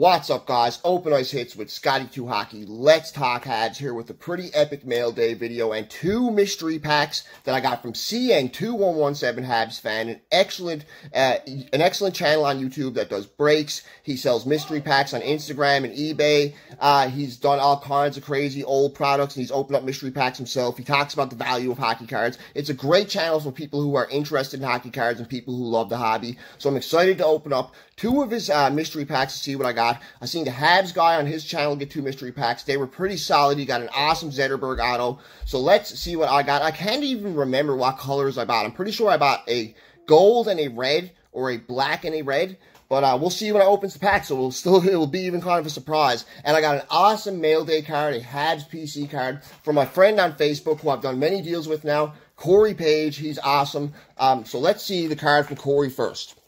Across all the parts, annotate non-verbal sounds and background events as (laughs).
What's up, guys? Open Ice Hits with Scotty2 Hockey. Let's talk Habs here with a pretty epic mail day video and two mystery packs that I got from CN2117 Habs fan, an excellent, uh, an excellent channel on YouTube that does breaks. He sells mystery packs on Instagram and eBay. Uh, he's done all kinds of crazy old products and he's opened up mystery packs himself. He talks about the value of hockey cards. It's a great channel for people who are interested in hockey cards and people who love the hobby. So I'm excited to open up two of his uh, mystery packs to see what I got got. I seen the Habs guy on his channel get two mystery packs. They were pretty solid. He got an awesome Zetterberg auto. So let's see what I got. I can't even remember what colors I bought. I'm pretty sure I bought a gold and a red or a black and a red. But uh, we'll see when I opens the pack, so it'll still (laughs) it will be even kind of a surprise. And I got an awesome mail day card, a Habs PC card from my friend on Facebook who I've done many deals with now, Corey Page. He's awesome. Um, so let's see the card from Corey first.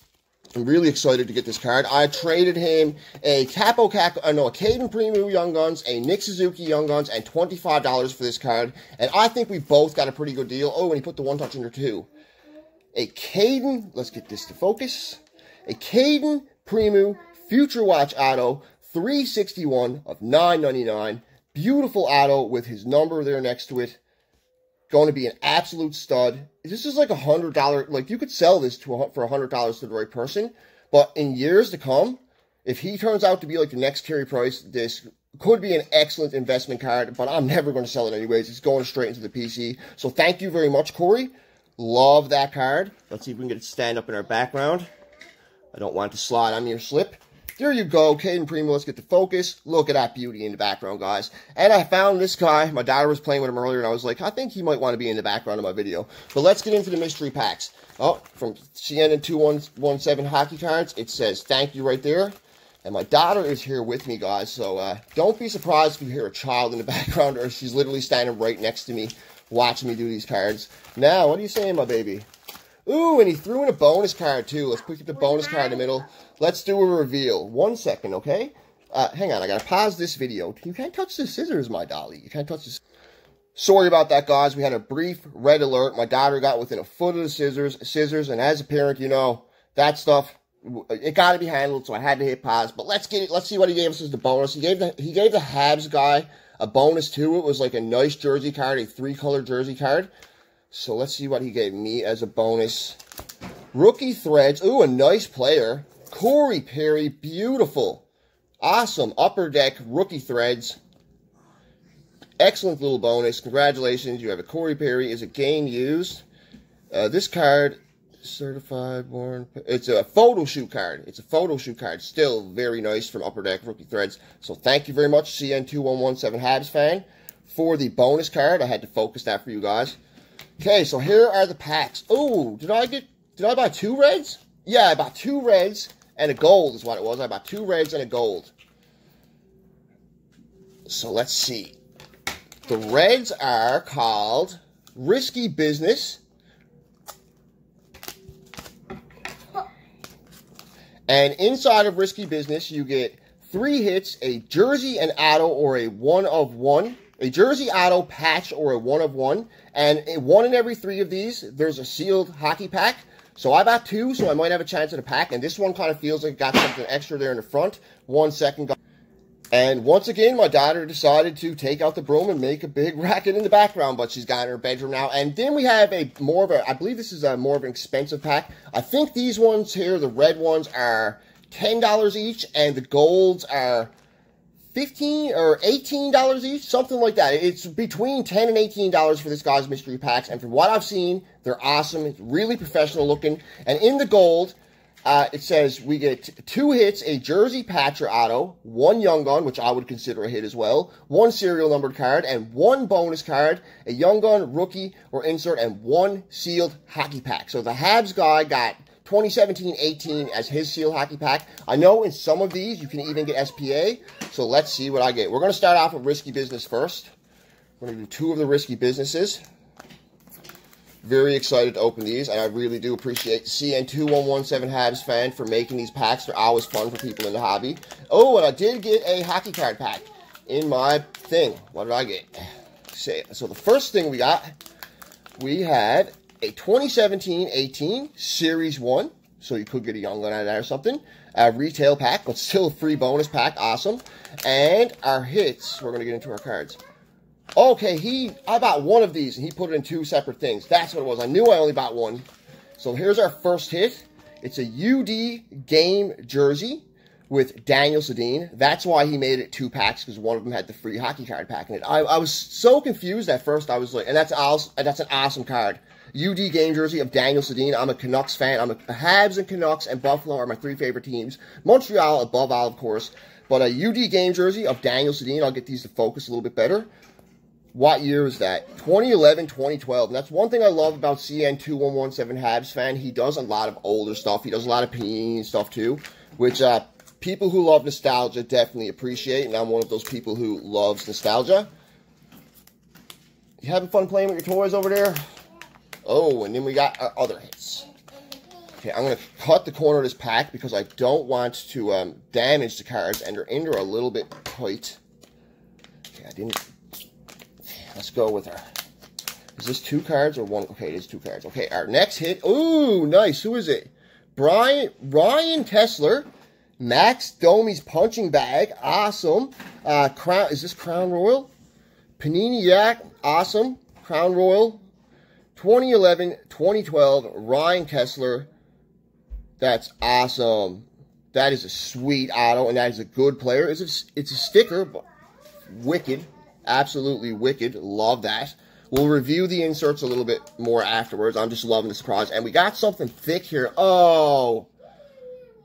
I'm really excited to get this card. I traded him a Kaapo Kakko, uh, no, a Cayden Primeau Young Guns, a Nick Suzuki Young Guns, and $25 for this card. And I think we both got a pretty good deal. Oh, and he put the one touch in two. A Cayden, let's get this to focus. A Cayden Primeau Future Watch Auto, 361 of 999. Beautiful auto with his number there next to it going to be an absolute stud. This is like a hundred dollar. Like you could sell this to a, for a hundred dollars to the right person, but in years to come, if he turns out to be like the next Carey Price, this could be an excellent investment card. But I'm never going to sell it anyways. It's going straight into the PC. So thank you very much, Corey. Love that card. Let's see if we can get it stand up in our background. I don't want it to slide on your slip. There you go, Cayden Primeau. Let's get the focus. Look at that beauty in the background, guys. And I found this guy. My daughter was playing with him earlier, and I was like, I think he might want to be in the background of my video. But let's get into the mystery packs. Oh, from CNN2117 Hockey Cards, it says thank you right there. And my daughter is here with me, guys. So uh, don't be surprised if you hear a child in the (laughs) background, or she's literally standing right next to me watching me do these cards. Now, what are you saying, my baby? Ooh, and he threw in a bonus card, too. Let's put the bonus card in the middle. Let's do a reveal. One second, okay? Uh, hang on, I gotta pause this video. You can't touch the scissors, my dolly. You can't touch the Sorry about that, guys. We had a brief red alert. My daughter got within a foot of the scissors, scissors, and as a parent, you know, that stuff, it got to be handled, so I had to hit pause. But let's get it. Let's see what he gave us as the bonus. He gave the he gave the Habs guy a bonus too. It was like a nice jersey card, a three color jersey card. So let's see what he gave me as a bonus. Rookie threads. Ooh, a nice player. Corey Perry, beautiful. Awesome. Upper deck rookie threads. Excellent little bonus. Congratulations. You have a Corey Perry. Is a game used? Uh, this card, certified, born. It's a photo shoot card. It's a photo shoot card. Still very nice from Upper Deck Rookie Threads. So thank you very much, CN2117 Habs fan, for the bonus card. I had to focus that for you guys. Okay, so here are the packs. Oh, did I get, did I buy two reds? Yeah, I bought two reds and a gold is what it was. I bought two reds and a gold. So let's see. The reds are called Risky Business. And inside of Risky Business, you get three hits, a jersey, an auto, or a one of one a jersey auto patch or a one of one. And one in every three of these, there's a sealed hockey pack. So I bought two, so I might have a chance at a pack. And this one kind of feels like it got something extra there in the front. One second. And once again, my daughter decided to take out the broom and make a big (laughs) racket in the background, but she's got in her bedroom now. And then we have a more of a, I believe this is a more of an expensive pack. I think these ones here, the red ones, are $10 each, and the golds are 15 or $18 each, something like that. It's between 10 and $18 for this guy's mystery packs. And from what I've seen, they're awesome. It's really professional looking. And in the gold, uh, it says we get two hits, a Jersey Patcher Auto, one Young Gun, which I would consider a hit as well, one serial numbered card, and one bonus card, a Young Gun, rookie, or insert, and one sealed hockey pack. So the Habs guy got 2017-18 as his seal hockey pack. I know in some of these you can even get SPA, so let's see what I get. We're going to start off with risky business first. We're going to do two of the risky businesses. Very excited to open these, and I really do appreciate CN2117 Habs fan for making these packs. They're always fun for people in the hobby. Oh, and I did get a hockey card pack in my thing. What did I get? Say so the first thing we got, we had a 2017-18 Series 1, so you could get a young gun out of that or something. A retail pack, but still a free bonus pack. Awesome. And our hits, we're going to get into our cards. Okay, he, I bought one of these, and he put it in two separate things. That's what it was. I knew I only bought one. So here's our first hit. It's a UD game jersey with Daniel Sedin. That's why he made it two packs, because one of them had the free hockey card pack in it. I, I was so confused at first. I was like, and that's, awesome, that's an awesome card. UD game jersey of Daniel Sedin. I'm a Canucks fan. I'm a Habs and Canucks and Buffalo are my three favorite teams. Montreal above all, of course. But a UD game jersey of Daniel Sedin. I'll get these to focus a little bit better. What year is that? 2011, 2012. And that's one thing I love about CN2117 Habs fan. He does a lot of older stuff. He does a lot of Panini stuff too, which uh, people who love nostalgia definitely appreciate. And I'm one of those people who loves nostalgia. You having fun playing with your toys over there? Oh, and then we got our other hits. Okay, I'm going to cut the corner of this pack because I don't want to um, damage the cards, and they're in there a little bit tight. Okay, I didn't... Let's go with our... Is this two cards or one? Okay, it is two cards. Okay, our next hit... Ooh, nice. Who is it? Brian Ryan Kesler. Max Domi's punching bag. Awesome. Uh, Crown... Is this Crown Royale? Panini Yak. Awesome. Crown Royale. 2011, 2012, Ryan Kesler. That's awesome. That is a sweet auto, and that is a good player. It's a, it's a sticker, but wicked. Absolutely wicked. Love that. We'll review the inserts a little bit more afterwards. I'm just loving the surprise. And we got something thick here. Oh,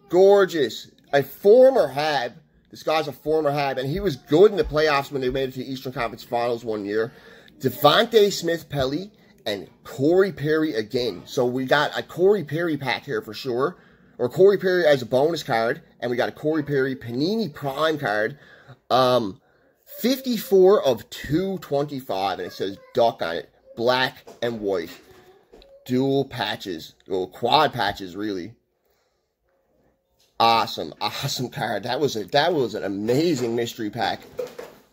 gorgeous. A former Hab. This guy's a former Hab, and he was good in the playoffs when they made it to the Eastern Conference Finals one year. Devante Smith Pelly and Corey Perry again. So we got a Corey Perry pack here for sure. Or Corey Perry as a bonus card. And we got a Corey Perry Panini Prime card. Um, 54 of 225. And it says Duck on it. Black and white. Dual patches. Well, quad patches, really. Awesome. Awesome card. That was a that was an amazing mystery pack.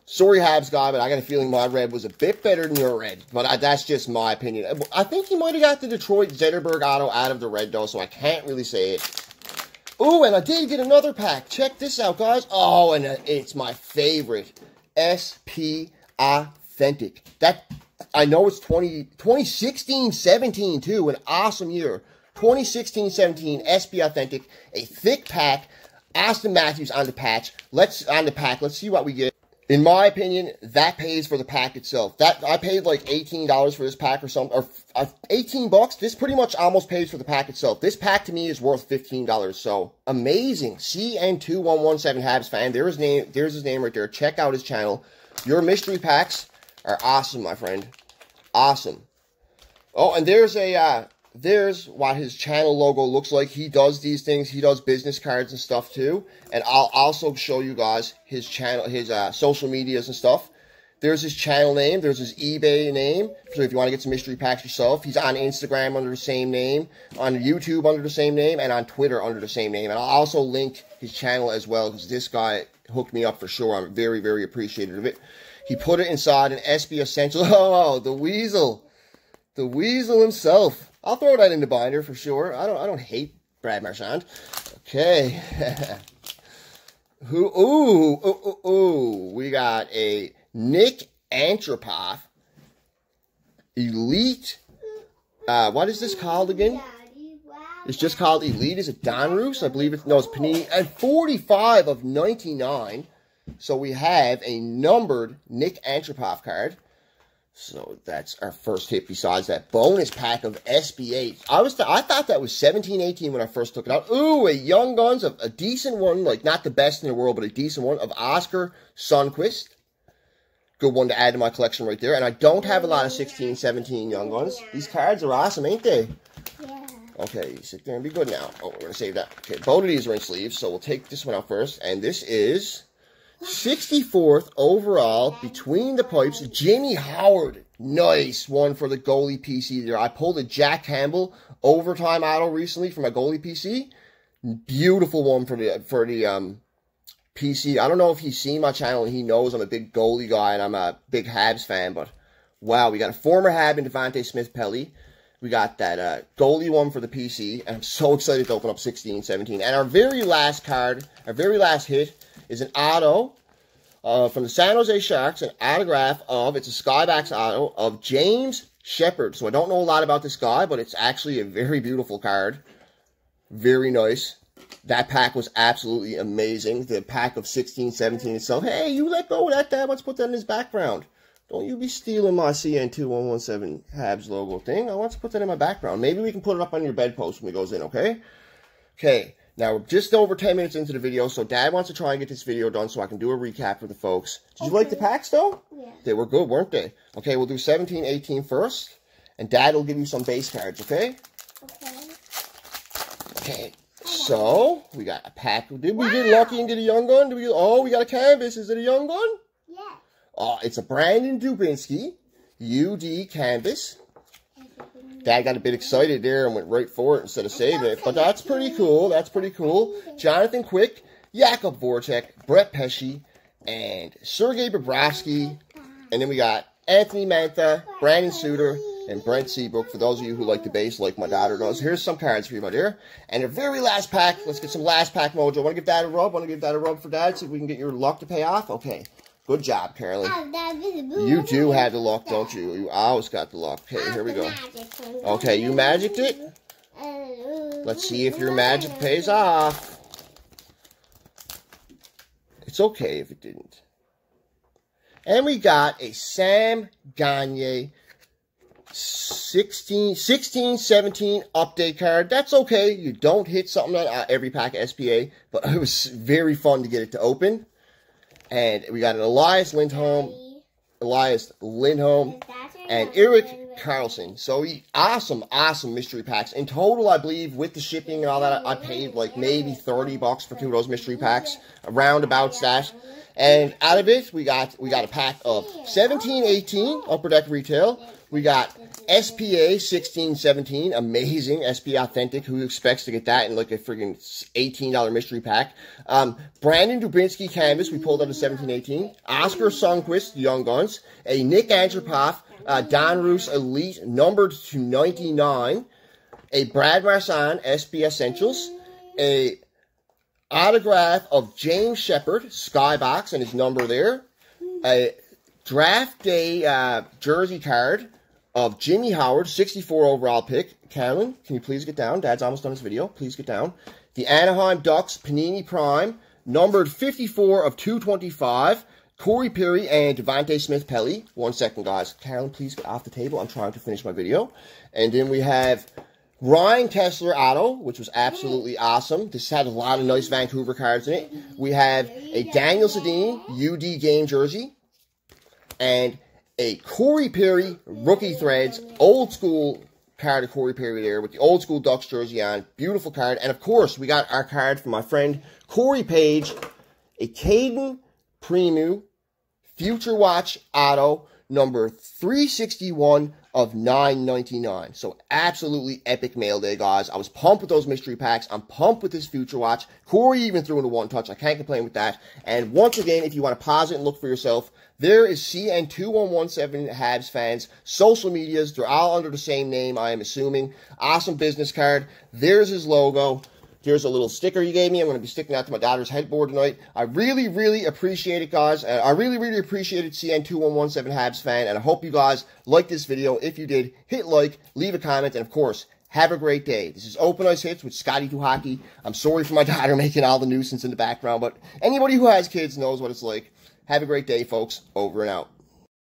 Sorry, Habs guy, but I got a feeling my red was a bit better than your red. But I, that's just my opinion. I think he might have got the Detroit Zetterberg auto out of the red, though, so I can't really say it. Oh, and I did get another pack. Check this out, guys. Oh, and uh, it's my favorite. SP Authentic. That I know it's 20, 2016-17, too. An awesome year. 2016-17 SP Authentic. A thick pack. Auston Matthews on the patch. Let's on the pack. Let's see what we get in my opinion, that pays for the pack itself. That I paid like eighteen dollars for this pack or something, or uh, eighteen bucks. This pretty much almost pays for the pack itself. This pack to me is worth fifteen dollars. So amazing. CN two one one seven Habs fan. There's his name. There's his name right there. Check out his channel. Your mystery packs are awesome, my friend. Awesome. Oh, and there's a uh, there's what his channel logo looks like. He does these things. He does business cards and stuff too. And I'll also show you guys his channel, his uh, social medias and stuff. There's his channel name. There's his eBay name. So if you want to get some mystery packs yourself, he's on Instagram under the same name, on YouTube under the same name, and on Twitter under the same name. And I'll also link his channel as well because this guy hooked me up for sure. I'm very, very appreciative of it. He put it inside an SP Essential. (laughs) Oh, the Weasel. The Weasel himself. I'll throw that in the binder for sure. I don't I don't hate Brad Marchand. Okay. (laughs) Who ooh, ooh, ooh, ooh. We got a Nik Antropov Elite. Uh, what is this called again? It's just called Elite. Is it Donruss? I believe it's no, it's Panini. And 45 of 99. So we have a numbered Nik Antropov card. So that's our first hit besides that bonus pack of SPA. I was th I thought that was 1718 when I first took it out. Ooh, a Young Guns, of a decent one, like not the best in the world, but a decent one of Oskar Sundqvist. Good one to add to my collection right there. And I don't have a lot of 16, 17 Young Guns. These cards are awesome, ain't they? Yeah. Okay, sit there and be good now. Oh, we're going to save that. Okay, both of these are in sleeves, so we'll take this one out first. And this is 64th overall between the pipes. Jamie Howard. Nice one for the goalie PC there. I pulled a Jack Campbell overtime auto recently for my goalie PC. Beautiful one for the for the um PC. I don't know if he's seen my channel he knows I'm a big goalie guy and I'm a big Habs fan, but wow, we got a former Hab in Devante Smith Pelly. We got that uh, goalie one for the PC, and I'm so excited to open up 16, 17. And our very last card, our very last hit, is an auto uh, from the San Jose Sharks, an autograph of, it's a Skybox auto of James Sheppard. So I don't know a lot about this guy, but it's actually a very beautiful card. Very nice. That pack was absolutely amazing. The pack of 16, 17 itself. Hey, you let go of that, Dad. Let's put that in his background. Don't you be stealing my CN2117 Habs logo thing. I want to put that in my background. Maybe we can put it up on your bedpost when he goes in, okay? Okay, now we're just over 10 minutes into the video, so Dad wants to try and get this video done so I can do a recap for the folks. Did okay. you like the packs, though? Yeah. They were good, weren't they? Okay, we'll do 17, 18 first, and Dad will give you some base cards, okay? Okay. Okay, so we got a pack. Did we wow. get lucky and get a young gun? Did we? Get, oh, we got a canvas. Is it a young gun? Yeah. Uh, oh, it's a Brandon Dubinsky UD canvas. Dad got a bit excited there and went right for it instead of saving it. But that's pretty cool. That's pretty cool. Jonathan Quick, Jakub Voracek, Brett Pesce, and Sergei Bobrovsky. And then we got Anthony Mantha, Brandon Sutter, and Brent Seabrook. For those of you who like the base like my daughter does, here's some cards for you, my dear. And the very last pack, let's get some last pack mojo. Want to give Dad a rub? Want to give Dad a rub for Dad so we can get your luck to pay off? Okay. Good job, Carolyn. You do have the luck, don't you? You always got the luck. Okay, here we go. Okay, you magicked it? Let's see if your magic pays off. It's okay if it didn't. And we got a Sam Gagner 16, 16, 17 update card. That's okay. You don't hit something on uh, every pack of SPA, but it was very fun to get it to open. And we got an Elias Lindholm, Elias Lindholm, and Erik Karlsson. So awesome, awesome mystery packs. In total, I believe with the shipping and all that, I paid like maybe 30 bucks for two of those mystery packs, around about that. And out of it, we got we got a pack of 17, 18 Upper Deck Retail. We got SPA 1617, amazing. SP Authentic. Who expects to get that in like a freaking $18 mystery pack? Um, Brandon Dubinsky Canvas, we pulled out a 1718. Oskar Sundqvist, Young Guns. A Nik Antropov, uh, Donruss Elite, numbered to 99. A Brad Marchand, SP Essentials. A autograph of James Sheppard, Skybox, and his number there. A draft day uh, jersey card of Jimmy Howard, 64 overall pick. Carolyn, can you please get down? Dad's almost done his video. Please get down. The Anaheim Ducks Panini Prime, numbered 54 of 225. Corey Perry and Devante Smith Pelly. One second, guys. Carolyn, please get off the table. I'm trying to finish my video. And then we have Ryan Kesler Auto, which was absolutely awesome. This had a lot of nice Vancouver cards in it. We have a Daniel Sedin UD game jersey. And a Corey Perry rookie threads, old school card of Corey Perry there with the old school Ducks jersey on. Beautiful card. And of course, we got our card from my friend Corey Page, a Cayden Primeau Future Watch Auto number 361 of 9.99. So absolutely epic mail day, guys. I was pumped with those mystery packs. I'm pumped with this Future Watch. Corey even threw in a one touch. I can't complain with that. And once again, if you want to pause it and look for yourself, there is CN2117 Habs fans. Social medias, they're all under the same name, I am assuming. Awesome business card. There's his logo. Here's a little sticker you gave me. I'm going to be sticking that to my daughter's headboard tonight. I really, really appreciate it, guys. I really, really appreciate it, CN2117 Habs fan. And I hope you guys liked this video. If you did, hit like, leave a comment, and of course, have a great day. This is Open Ice Hits with Scotty 2 Hockey. I'm sorry for my (laughs) daughter making all the nuisance in the background, but anybody who has kids knows what it's like. Have a great day, folks. Over and out.